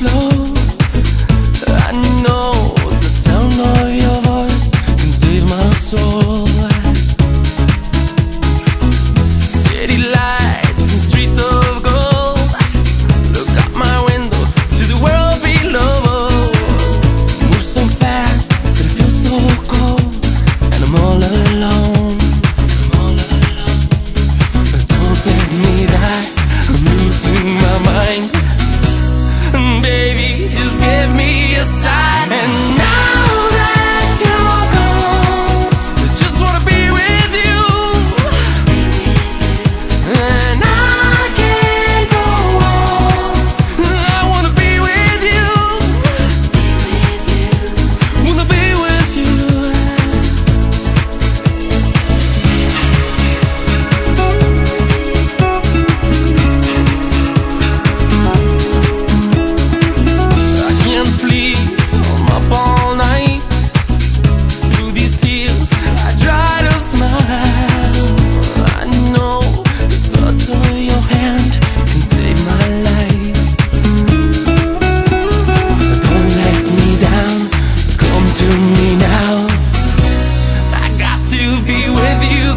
Baby, just give me a sign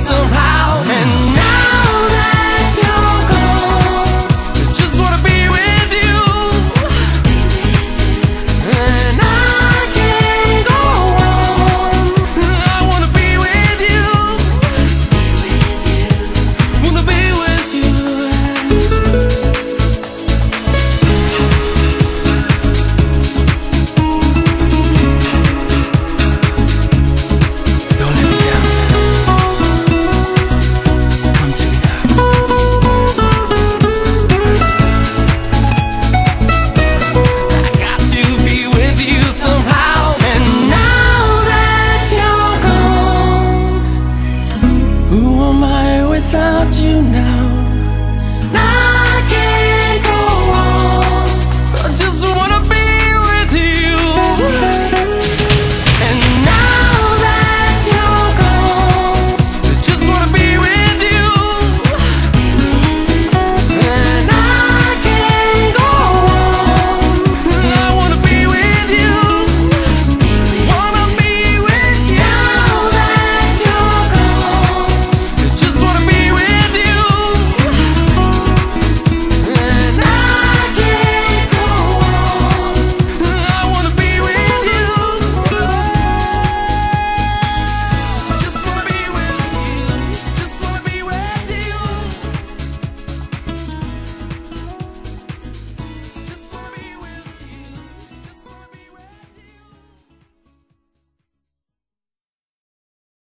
somehow. And